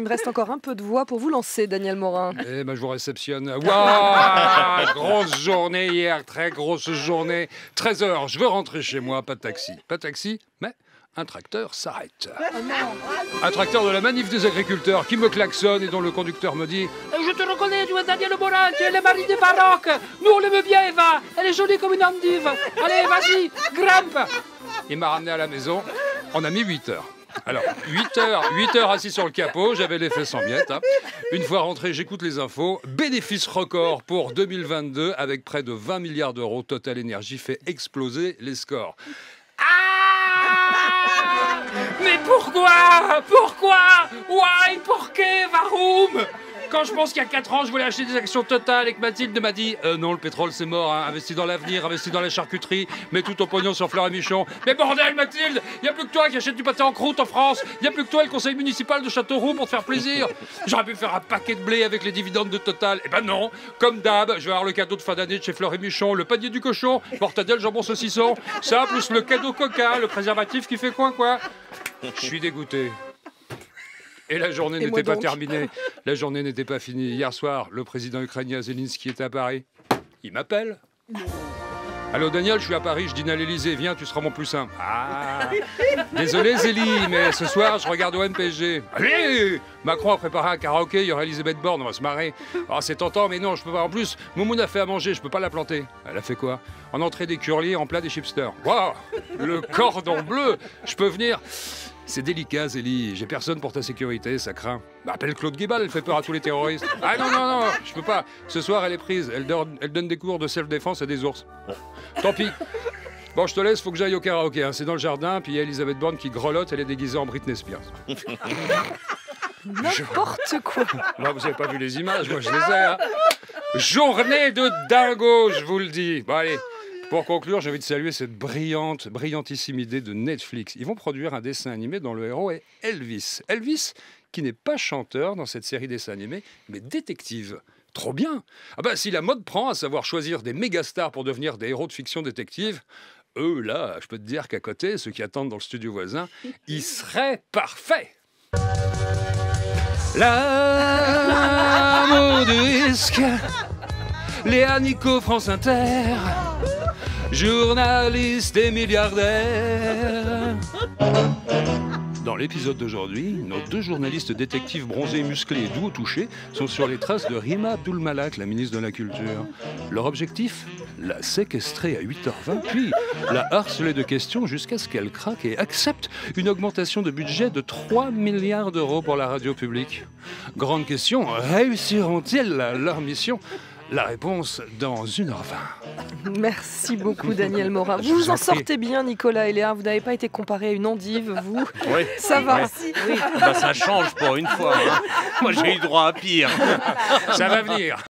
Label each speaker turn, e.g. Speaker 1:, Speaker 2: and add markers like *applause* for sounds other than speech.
Speaker 1: Il me reste encore un peu de voix pour vous lancer, Daniel Morin.
Speaker 2: Eh ben, je vous réceptionne. Waouh *laughs* Grosse journée hier, très grosse journée. 13h, je veux rentrer chez moi, pas de taxi. Pas de taxi, mais un tracteur s'arrête. Un tracteur de la manif des agriculteurs qui me klaxonne et dont le conducteur me dit
Speaker 3: Je te reconnais, tu es Daniel Morin, tu es le mari de Baroque. Nous, on l'aime bien, Eva. Elle est jolie comme une endive. Allez, vas-y, grimpe.
Speaker 2: Il m'a ramené à la maison. On a mis 8 heures. Alors, 8 heures, 8 heures assis sur le capot, j'avais les fesses en miettes. hein. Une fois rentré, j'écoute les infos. Bénéfice record pour 2022 avec près de 20 milliards d'euros. Total Énergie fait exploser les scores.
Speaker 3: Ah Mais pourquoi? Pourquoi? Why? Pourquoi Varum quand je pense qu'il y a 4 ans, je voulais acheter des actions totales et que Mathilde m'a dit euh, Non, le pétrole c'est mort, hein. dans l'avenir, investis dans la charcuterie, mets tout ton pognon sur Fleur et Michon. Mais bordel, Mathilde Il n'y a plus que toi qui achète du pâté en croûte en France Il n'y a plus que toi et le conseil municipal de Châteauroux pour te faire plaisir J'aurais pu faire un paquet de blé avec les dividendes de Total. Eh ben non Comme d'hab, je vais avoir le cadeau de fin d'année de chez Fleur et Michon, le panier du cochon, mortadelle, jambon, saucisson, ça, plus le cadeau coca, le préservatif qui fait coin quoi.
Speaker 2: Je suis dégoûté. Et la journée n'était pas
Speaker 1: donc
Speaker 2: terminée. *laughs* La journée n'était pas finie. Hier soir, le président ukrainien Zelensky était à Paris. Il m'appelle. Allô Daniel, je suis à Paris, je dîne à l'Elysée. Viens, tu seras mon plus simple. Ah *laughs* Désolé Zélie, mais ce soir, je regarde au MPG. Allez Macron a préparé un karaoké, il y aura Elisabeth Borne, on va se marrer. Ah, c'est tentant, mais non, je peux pas. En plus, Moumoun a fait à manger, je peux pas la planter. Elle a fait quoi? En entrée des curliers, en plat des chipsters. Waouh Le cordon bleu Je peux venir c'est délicat, Zélie. J'ai personne pour ta sécurité, ça craint. Bah, appelle Claude Guébal, elle fait peur à tous les terroristes. Ah non, non, non, je peux pas. Ce soir, elle est prise. Elle, donne- elle donne des cours de self-défense à des ours. Tant pis. Bon, je te laisse, faut que j'aille au karaoké. hein. C'est dans le jardin, puis il y a Elisabeth Borne qui grelotte, elle est déguisée en Britney Spears.
Speaker 1: N'importe quoi.
Speaker 2: Moi, vous avez pas vu les images, moi je les ai. hein. Journée de dingo, je vous le dis. Bon, allez. Pour conclure, j'ai envie de saluer cette brillante, brillantissime idée de Netflix. Ils vont produire un dessin animé dont le héros est Elvis. Elvis, qui n'est pas chanteur dans cette série dessin animé, mais détective. Trop bien Ah bah si la mode prend à savoir choisir des méga stars pour devenir des héros de fiction détective, eux là, je peux te dire qu'à côté, ceux qui attendent dans le studio voisin, ils seraient parfaits La Léa Nico, France Inter, journaliste et milliardaire. Dans l'épisode d'aujourd'hui, nos deux journalistes détectives bronzés, musclés et doux au toucher sont sur les traces de Rima Abdul-Malak, la ministre de la Culture. Leur objectif? La séquestrer à 8h20, puis la harceler de questions jusqu'à ce qu'elle craque et accepte une augmentation de budget de 3 milliards d'euros pour la radio publique. Grande question, réussiront-ils leur mission? La réponse dans 1h20.
Speaker 1: Merci beaucoup, Daniel Morin. Vous
Speaker 2: vous en
Speaker 1: sortez bien, Nicolas et Léa. Vous n'avez pas été comparé à une endive, vous.
Speaker 4: Oui,
Speaker 1: Ça va.
Speaker 4: bah, ça change pour une fois. hein. Moi, j'ai eu droit à pire.
Speaker 2: Ça va venir